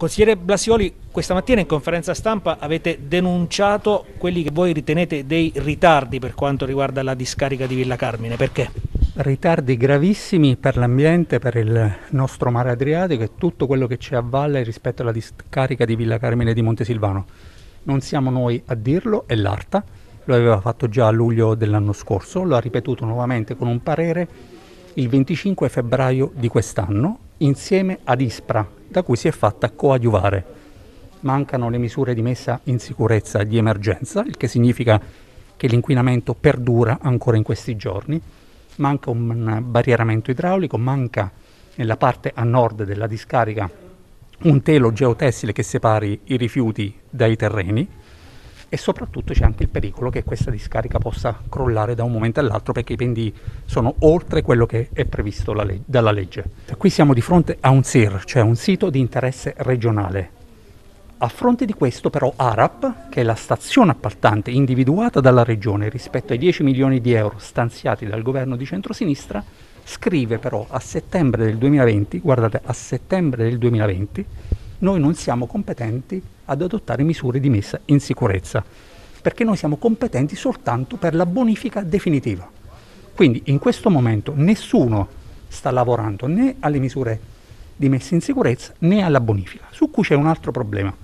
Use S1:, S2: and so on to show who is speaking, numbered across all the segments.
S1: Consigliere Blasioli, questa mattina in conferenza stampa avete denunciato quelli che voi ritenete dei ritardi per quanto riguarda la discarica di Villa Carmine. Perché?
S2: Ritardi gravissimi per l'ambiente, per il nostro mare Adriatico e tutto quello che c'è a rispetto alla discarica di Villa Carmine di Montesilvano. Non siamo noi a dirlo, è l'ARTA, lo aveva fatto già a luglio dell'anno scorso, lo ha ripetuto nuovamente con un parere il 25 febbraio di quest'anno insieme ad ISPRA, da cui si è fatta coadiuvare. Mancano le misure di messa in sicurezza di emergenza, il che significa che l'inquinamento perdura ancora in questi giorni, manca un barrieramento idraulico, manca nella parte a nord della discarica un telo geotessile che separi i rifiuti dai terreni e soprattutto c'è anche il pericolo che questa discarica possa crollare da un momento all'altro perché i pendii sono oltre quello che è previsto leg- dalla legge. Qui siamo di fronte a un SIR, cioè un sito di interesse regionale. A fronte di questo però ARAP, che è la stazione appaltante individuata dalla regione rispetto ai 10 milioni di euro stanziati dal governo di centrosinistra, scrive però a settembre del 2020, guardate, a settembre del 2020, noi non siamo competenti ad adottare misure di messa in sicurezza, perché noi siamo competenti soltanto per la bonifica definitiva. Quindi in questo momento nessuno sta lavorando né alle misure di messa in sicurezza né alla bonifica, su cui c'è un altro problema.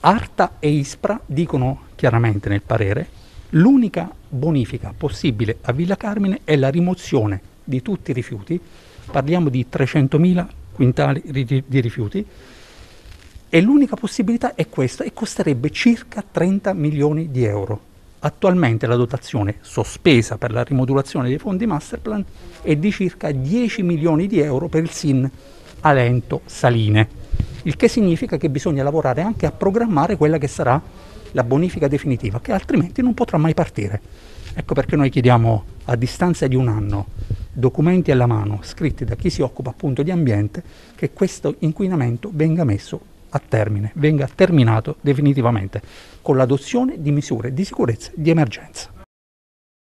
S2: Arta e Ispra dicono chiaramente nel parere l'unica bonifica possibile a Villa Carmine è la rimozione di tutti i rifiuti, parliamo di 300.000 quintali di rifiuti e l'unica possibilità è questa e costerebbe circa 30 milioni di euro. Attualmente la dotazione sospesa per la rimodulazione dei fondi Masterplan è di circa 10 milioni di euro per il SIN Alento Saline, il che significa che bisogna lavorare anche a programmare quella che sarà la bonifica definitiva, che altrimenti non potrà mai partire. Ecco perché noi chiediamo a distanza di un anno documenti alla mano scritti da chi si occupa appunto di ambiente che questo inquinamento venga messo a termine, venga terminato definitivamente con l'adozione di misure di sicurezza di emergenza.